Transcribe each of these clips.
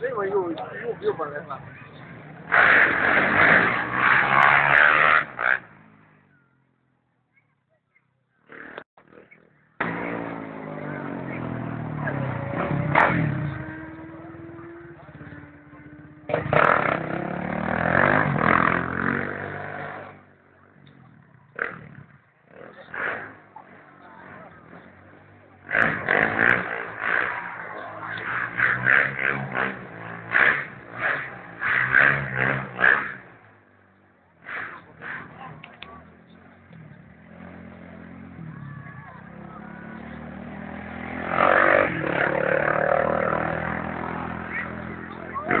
这回又又又回来了。Bravo.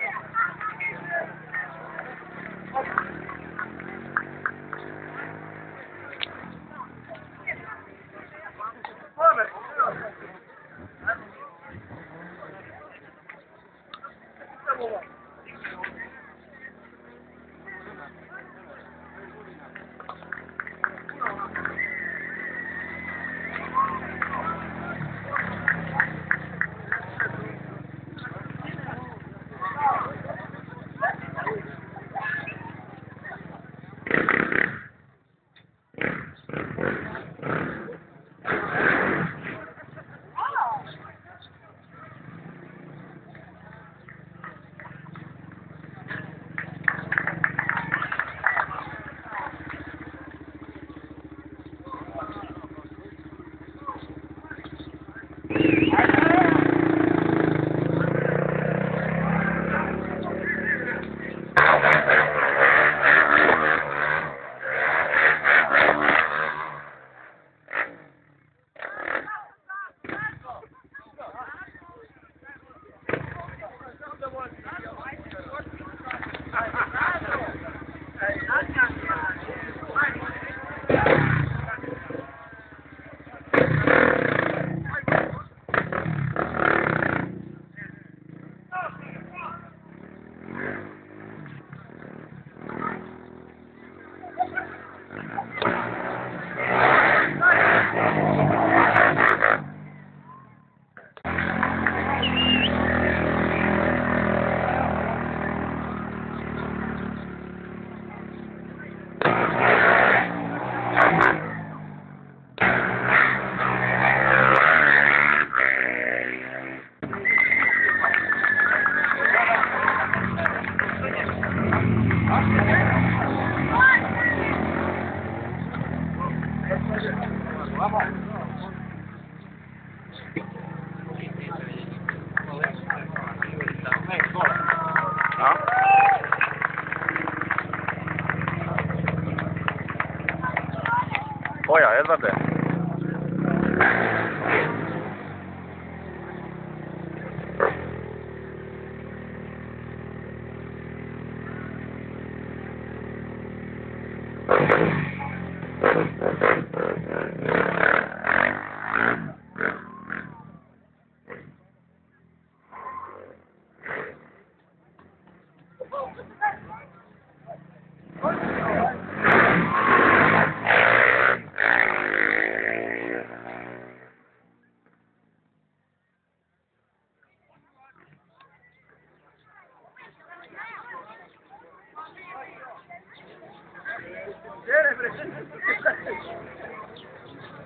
moja, Edwarde.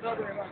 Добрый вам.